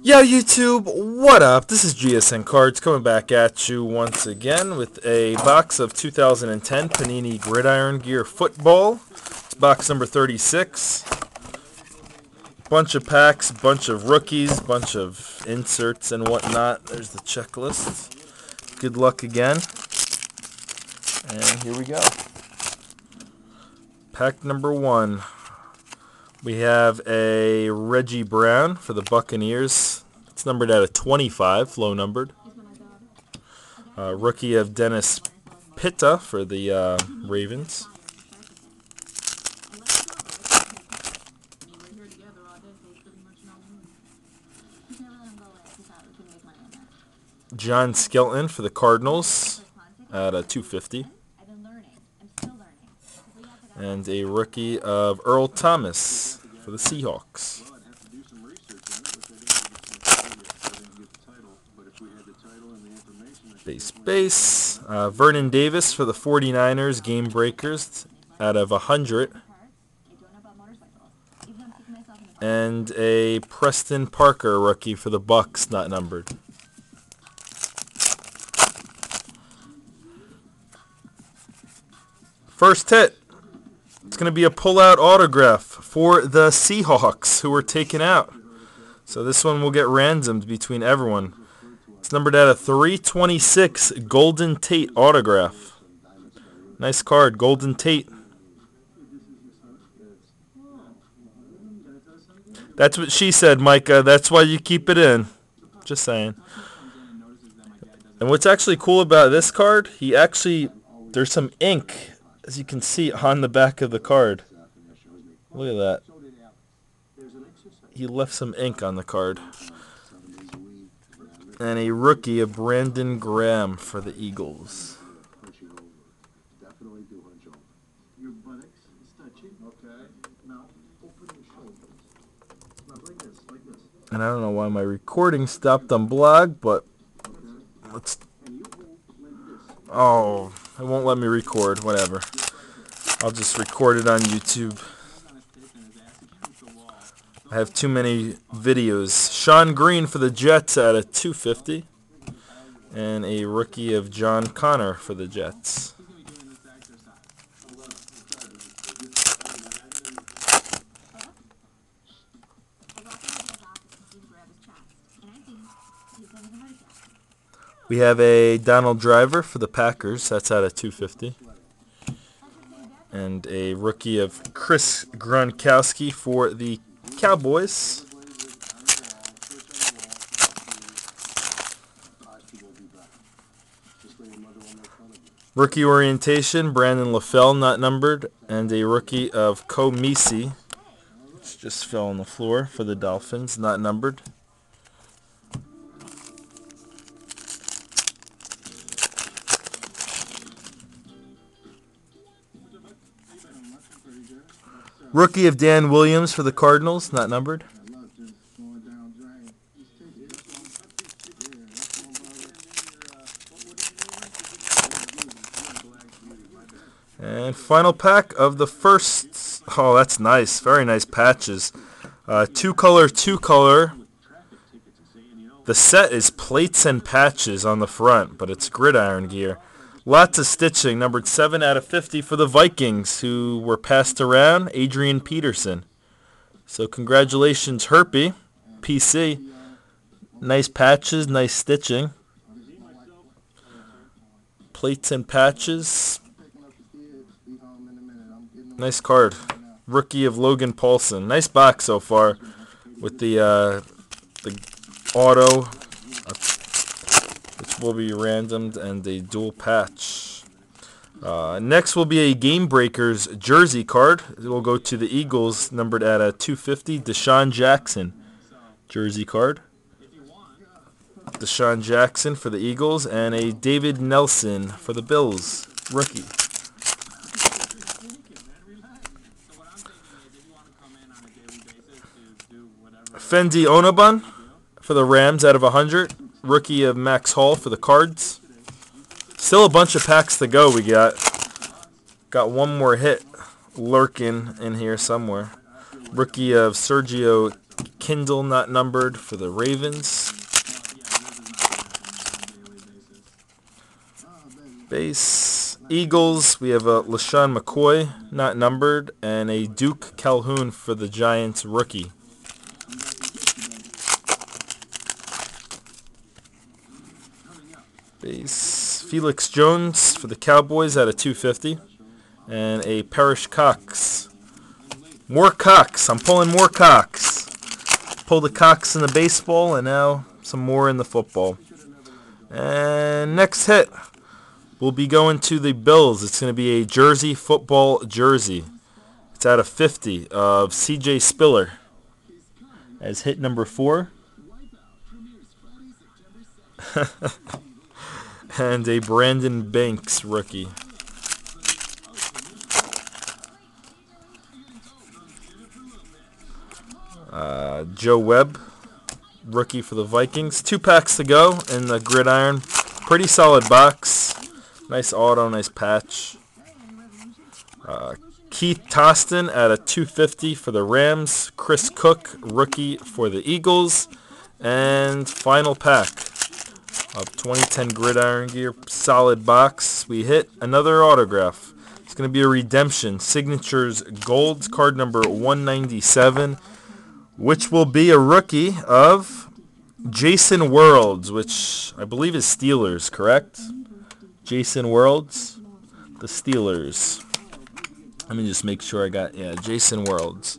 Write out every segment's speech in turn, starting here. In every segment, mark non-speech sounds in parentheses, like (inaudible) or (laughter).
Yo YouTube, what up? This is GSN Cards coming back at you once again with a box of 2010 Panini Gridiron Gear Football. It's box number 36. Bunch of packs, bunch of rookies, bunch of inserts and whatnot. There's the checklist. Good luck again. And here we go. Pack number one. We have a Reggie Brown for the Buccaneers. It's numbered out of 25, low numbered. Uh, rookie of Dennis Pitta for the uh, Ravens. John Skelton for the Cardinals at a 250 and a rookie of Earl Thomas for the Seahawks. Base base. Uh, Vernon Davis for the 49ers, game breakers out of 100. And a Preston Parker rookie for the Bucks, not numbered. First hit. It's going to be a pull-out autograph for the Seahawks who were taken out. So this one will get randomed between everyone. It's numbered at a 326 Golden Tate autograph. Nice card, Golden Tate. That's what she said, Micah. That's why you keep it in. Just saying. And what's actually cool about this card, he actually, there's some ink as you can see on the back of the card. Look at that. He left some ink on the card. And a rookie of Brandon Graham for the Eagles. And I don't know why my recording stopped on blog, but let's... Oh, it won't let me record, whatever. I'll just record it on YouTube. I have too many videos. Sean Green for the Jets at a 250. And a rookie of John Conner for the Jets. We have a Donald Driver for the Packers. That's at a 250 and a rookie of Chris Gronkowski for the Cowboys. Rookie orientation, Brandon LaFell, not numbered, and a rookie of Koa Misi, which just fell on the floor for the Dolphins, not numbered. Rookie of Dan Williams for the Cardinals, not numbered. And final pack of the first. Oh, that's nice. Very nice patches. Uh, two color, two color. The set is plates and patches on the front, but it's gridiron gear. Lots of stitching. Numbered 7 out of 50 for the Vikings, who were passed around. Adrian Peterson. So congratulations, Herpy. PC. Nice patches, nice stitching. Plates and patches. Nice card. Rookie of Logan Paulsen. Nice box so far with the uh, the auto will be randomed and a dual patch. Uh, next will be a Game Breakers jersey card. It will go to the Eagles, numbered at a 250. DeSean Jackson jersey card. DeSean Jackson for the Eagles and a David Nelson for the Bills rookie. Fendi Onobun for the Rams out of 100 rookie of Max Hall for the Cards. Still a bunch of packs to go we got. Got one more hit lurking in here somewhere. Rookie of Sergio Kindle not numbered for the Ravens. Base. Eagles, we have a LeSean McCoy, not numbered, and a Duke Calhoun for the Giants rookie. Base. Felix Jones for the Cowboys at a 250. And a Parrish Cox. More Cox. I'm pulling more Cox. Pulled the Cox in the baseball, and now some more in the football. And next hit. We'll be going to the Bills. It's going to be a jersey football jersey. It's out of 50 of CJ Spiller as hit number four. (laughs) and a Brandon Banks rookie. Uh, Joe Webb, rookie for the Vikings. Two packs to go in the gridiron. Pretty solid box. Nice auto, nice patch. Uh, Keith Toston at a 250 for the Rams. Chris Cook, rookie for the Eagles. And final pack of 2010 Gridiron Gear. Solid box. We hit another autograph. It's going to be a redemption. Signatures Gold, card number 197, which will be a rookie of Jason Worilds, which I believe is Steelers, correct? Jason Worilds, the Steelers. Let me just make sure I got, yeah, Jason Worilds.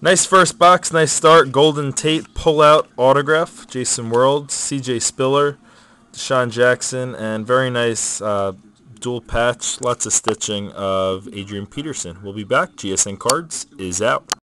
nice first box, nice start. Golden Tate pull-out autograph. Jason World, C.J. Spiller, DeSean Jackson, and very nice uh, dual patch. Lots of stitching of Adrian Peterson. We'll be back. GSN Cards is out.